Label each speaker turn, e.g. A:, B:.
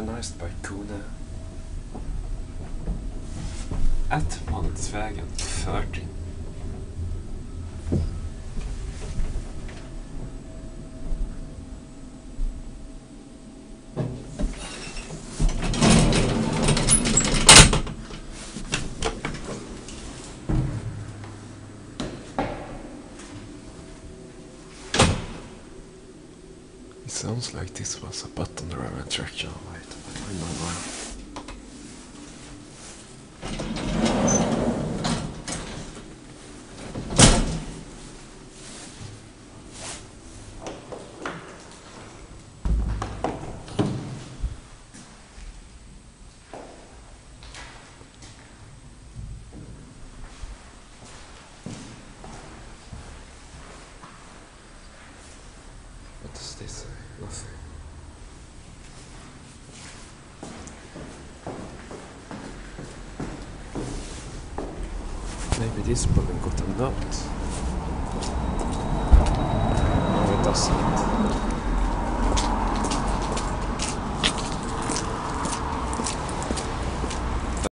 A: Modernized by Kone. At Vanadisvägen 40. It sounds like this was a button the るのは。です。Know why. What does this say? Nothing. Maybe this